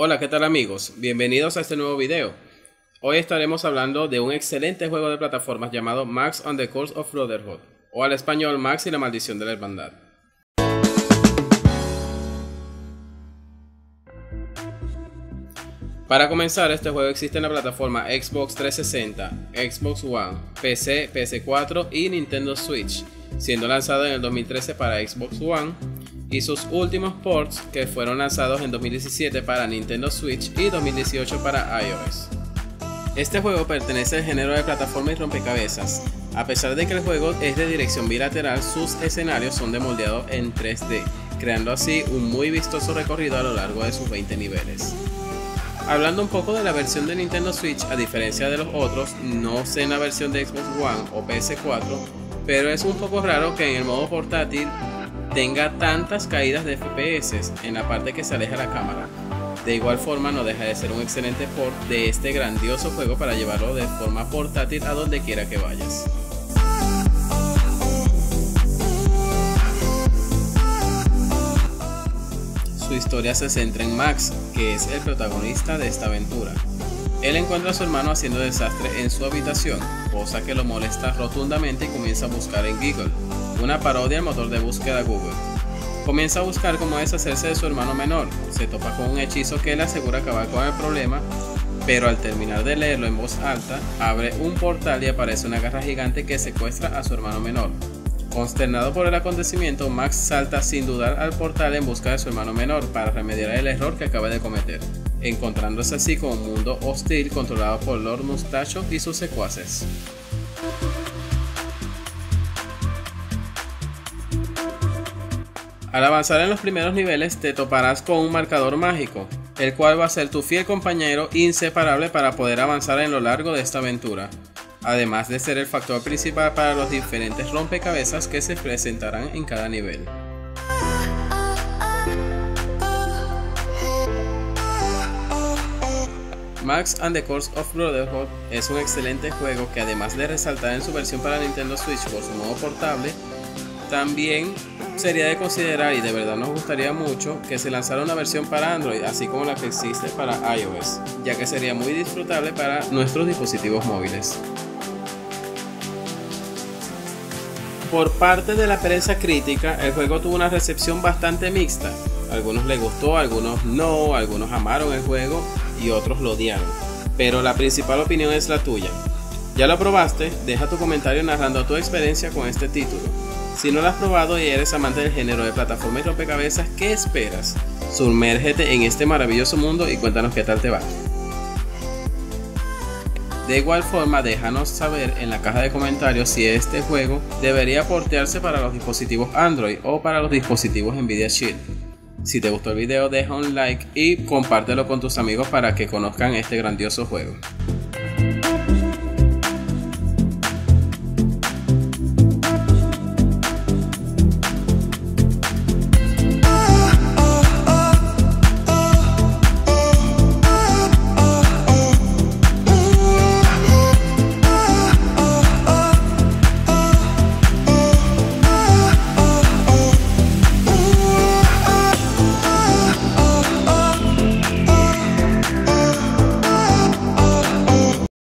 Hola, ¿qué tal amigos? Bienvenidos a este nuevo video. Hoy estaremos hablando de un excelente juego de plataformas llamado Max on the Course of Brotherhood, o al español Max y la maldición de la hermandad. Para comenzar, este juego existe en la plataforma Xbox 360, Xbox One, PC, PS4 y Nintendo Switch, siendo lanzado en el 2013 para Xbox One, y sus últimos ports que fueron lanzados en 2017 para Nintendo Switch y 2018 para iOS. Este juego pertenece al género de plataforma y rompecabezas. A pesar de que el juego es de dirección bilateral, sus escenarios son de en 3D, creando así un muy vistoso recorrido a lo largo de sus 20 niveles. Hablando un poco de la versión de Nintendo Switch, a diferencia de los otros, no sé en la versión de Xbox One o PS4, pero es un poco raro que en el modo portátil tenga tantas caídas de FPS en la parte que se aleja la cámara. De igual forma no deja de ser un excelente port de este grandioso juego para llevarlo de forma portátil a donde quiera que vayas. Su historia se centra en Max, que es el protagonista de esta aventura. Él encuentra a su hermano haciendo desastre en su habitación, cosa que lo molesta rotundamente y comienza a buscar en Google, una parodia al motor de búsqueda Google. Comienza a buscar cómo deshacerse de su hermano menor, se topa con un hechizo que le asegura acabar con el problema, pero al terminar de leerlo en voz alta, abre un portal y aparece una garra gigante que secuestra a su hermano menor. Consternado por el acontecimiento, Max salta sin dudar al portal en busca de su hermano menor para remediar el error que acaba de cometer, encontrándose así con un mundo hostil controlado por Lord Mustacho y sus secuaces. Al avanzar en los primeros niveles te toparás con un marcador mágico, el cual va a ser tu fiel compañero inseparable para poder avanzar en lo largo de esta aventura, además de ser el factor principal para los diferentes rompecabezas que se presentarán en cada nivel. Max and the Course of Brotherhood es un excelente juego que además de resaltar en su versión para Nintendo Switch por su modo portable, también sería de considerar y de verdad nos gustaría mucho que se lanzara una versión para Android, así como la que existe para iOS, ya que sería muy disfrutable para nuestros dispositivos móviles. Por parte de la prensa crítica, el juego tuvo una recepción bastante mixta. algunos les gustó, algunos no, algunos amaron el juego y otros lo odiaron. Pero la principal opinión es la tuya. ¿Ya lo probaste? Deja tu comentario narrando tu experiencia con este título. Si no lo has probado y eres amante del género de plataforma y rompecabezas, ¿qué esperas? Sumérgete en este maravilloso mundo y cuéntanos qué tal te va. De igual forma, déjanos saber en la caja de comentarios si este juego debería portearse para los dispositivos Android o para los dispositivos Nvidia Shield. Si te gustó el video, deja un like y compártelo con tus amigos para que conozcan este grandioso juego.